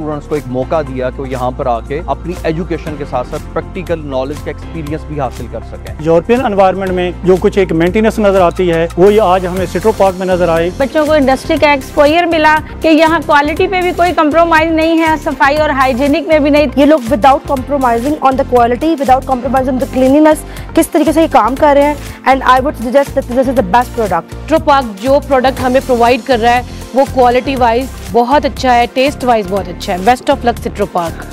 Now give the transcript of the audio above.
Students को एक मौका दिया कि वो यहाँ पर आके अपनी एजुकेशन के साथ साथ प्रैक्टिकल नॉलेज का एक्सपीरियंस भी हासिल कर सकें। यूरोपियन एनवायरनमेंट में जो कुछ एक मेंटेनेंस नज़र आती है वो आज हमें सिट्रो पार्क में नज़र आई बच्चों को इंडस्ट्री का एक्सपोजर मिला कि यहाँ क्वालिटी पे भी कोई कंप्रोमाइज नहीं है सफ़ाई और हाइजीनिक में भी नहीं। ये लोग without compromising on the quality without compromising the cleanliness किस तरीके से ये काम कर रहे हैं? And I would suggest that this is the best product metro park जो प्रोडक्ट हमें प्रोवाइड कर रहा है वो क्वालिटी वाइज बहुत अच्छा है टेस्ट वाइज बहुत अच्छा है। Best of luck Citro Park